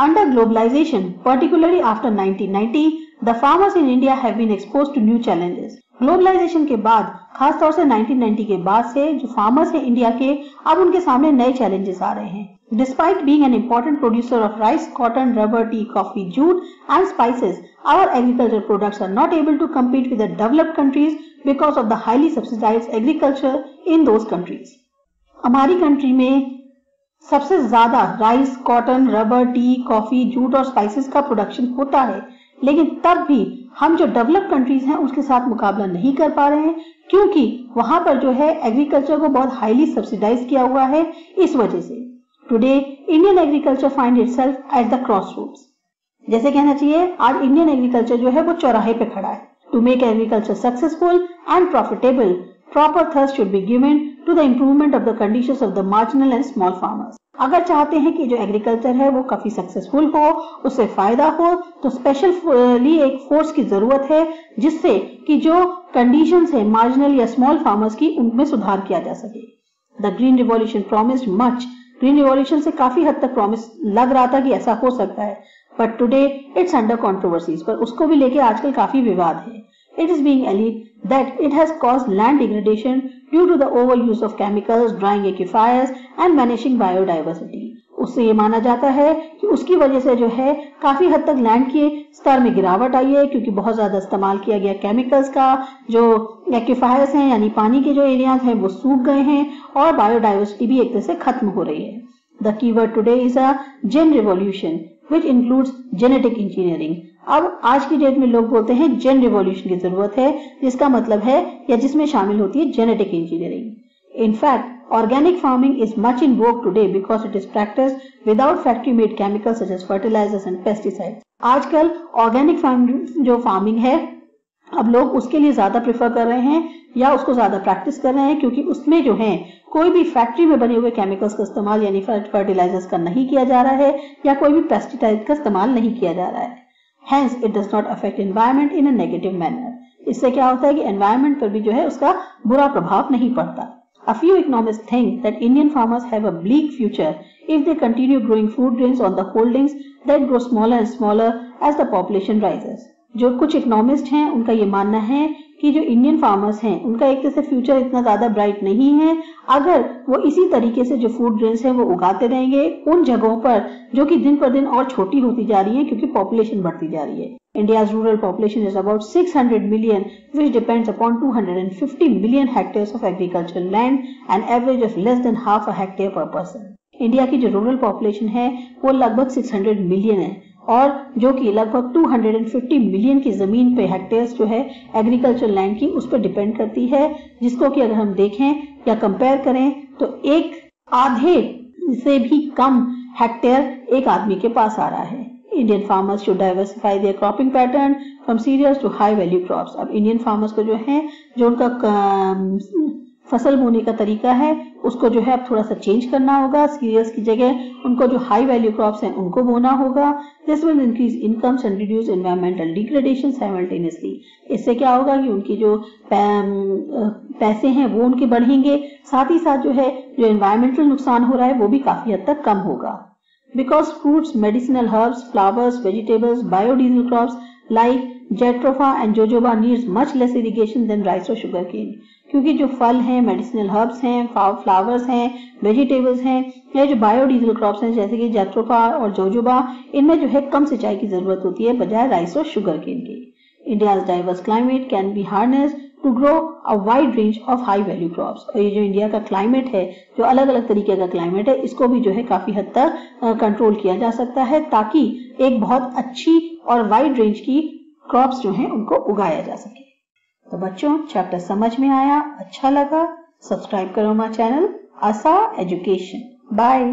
Under globalization, particularly after 1990, the farmers in India have been exposed to new challenges. Globalization के बाद खासतौर से 1990 के बाद से जो फार्मर्स हैं इंडिया के अब उनके सामने नए चैलेंजेस आ रहे हैं despite being an important producer of rice cotton rubber tea coffee jute and spices our agriculture products are not able to with the developed countries because of the highly subsidized agriculture in those countries. हमारी country में सबसे ज़्यादा rice cotton rubber tea coffee jute और spices का production होता है। लेकिन तब भी हम जो डेवलप कंट्रीज़ हैं, उसके साथ मुकाबला नहीं कर पा रहे हैं, क्योंकि वहाँ पर जो है एग्रीकल्चर को बहुत हाईली सब्सिडाइज किया हुआ है, इस वजह से। Today Indian agriculture find itself at the cross roads जैसे कहना चाहिए, आज इंडियन एग्रीकल्चर जो है, वो चौराहे पे खड़ा है। To make agriculture successful and profitable proper thrust should be given to the improvement of the condition of the marginal and small farmers अगर चाहते हैं कि जो एग्रीकल्चर है वो काफ़ी सक्सेसफुल हो, उससे फ़ायदा हो तो स्पेशली एक फोर्स की ज़रूरत है, जिससे कि जो कंडीशन है मार्जिनल या स्मॉल फार्मर्स की, उनमें सुधार किया जा सके। The green revolution promised much green revolution से काफ़ी हद तक प्रॉमिस लग रहा था कि ऐसा हो सकता है। But today it's under controversies पर उसको भी लेके आजकल काफ़ी विवाद है। It is being alleged that it has caused land degradation due to the overuse of chemicals, drying aquifers and vanishing biodiversity. उससे ये माना जाता है कि उसकी वजह से जो है काफ़ी हद तक लैंड के स्तर में गिरावट आई है क्योंकि बहुत ज़्यादा इस्तेमाल किया गया केमिकल्स का जो एक्यूफायर्स हैं यानी पानी के जो एरियाज़ हैं वो सूख गए हैं और बायोडाइवर्सिटी भी एक तरह से खत्म हो रही है the keyword today is a gene revolution which includes genetic engineering अब आज की डेट में लोग बोलते हैं जेन रिवॉल्यूशन की ज़रूरत है, जिसका मतलब है, या जिसमें शामिल होती है genetic engineering in fact organic farming is much in work today because it is practice without factory made chemical such as fertilizers and pesticide आजकल ऑर्गेनिक जो फ़ार्मिंग है, अब लोग उसके लिए ज़्यादा प्रेफर कर रहे हैं या उसको ज़्यादा प्रैक्टिस कर रहे हैं क्योंकि उसमें जो है, कोई भी फैक्ट्री में बने हुए केमिकल्स का इस्तेमाल यानी फर्टिलाइजर्स का नहीं किया जा रहा है या कोई भी पेस्टिसाइड का इस्तेमाल नहीं किया जा रहा है। Hence, it does not affect environment in a negative manner इससे क्या होता है कि एनवायरमेंट पर भी जो है उसका बुरा प्रभाव नहीं पड़ता A few economists think that Indian farmers have a bleak future if they continue growing food grains on the holdings that grow smaller and smaller as the population rises. जो कुछ इकोनॉमिस्ट हैं उनका ये मानना है कि जो इंडियन फार्मर्स हैं उनका एक तरह से फ्यूचर इतना ज़्यादा ब्राइट नहीं है। अगर वो इसी तरीके से जो फ़ूड ग्रेन्स है वो उगाते रहेंगे उन जगहों पर जो कि दिन पर दिन और छोटी होती जा रही है क्योंकि पॉपुलेशन बढ़ती जा रही है। India's rural population is about 600 million, which depends upon 250 million hectares of agricultural land, an average of less than half a hectare per person. India की जो रूरल पॉपुलेशन है वो लगभग 600 मिलियन है। और जो कि लगभग 250 मिलियन की ज़मीन पे हेक्टेयर्स जो है एग्रीकल्चर लैंड की उस पर डिपेंड करती है। जिसको कि अगर हम देखें या कंपेयर करें तो एक आधे से भी कम हेक्टेयर एक आदमी के पास आ रहा है। Indian farmers to diversify their cropping pattern from cereals to high value crops अब इंडियन फार्मर्स को जो है, जो उनका फ़सल बोने का तरीका है उसको जो है अब थोड़ा सा चेंज करना होगा सीरियल्स की जगह उनको जो हाई वैल्यू क्रॉप्स हैं उनको बोना होगा। This will increase incomes and reduce environmental degradation simultaneously इससे क्या होगा कि उनकी जो पैसे हैं वो उनके बढ़ेंगे। साथ ही साथ जो है, जो एनवायरमेंटल नुकसान हो रहा है वो भी काफ़ी हद तक कम होगा। Because fruits medicinal herbs flowers vegetables biodiesel crops like jatropha and jojoba needs much less irrigation than rice और शुगर केन क्योंकि जो फल हैं मेडिसिनल हर्ब्स हैं फ्लावर्स हैं वेजिटेबल्स हैं, या जो बायोडीजल क्रॉप्स हैं, जैसे कि जैट्रोफा और जोजोबा इनमें जो है कम सिंचाई की ज़रूरत होती है, बजाय राइस और शुगर केन के। India's diverse climate can be harness to grow a wide range of high value crops और ये जो इंडिया का क्लाइमेट है, जो अलग अलग तरीके का क्लाइमेट है, इसको भी जो है काफ़ी हद तक कंट्रोल किया जा सकता है, ताकि एक बहुत अच्छी और वाइड रेंज की क्रॉप्स जो हैं, उनको उगाया जा सके। तो बच्चों चैप्टर समझ में आया अच्छा लगा। सब्सक्राइब करो हमारा चैनल आसा एजुकेशन बाय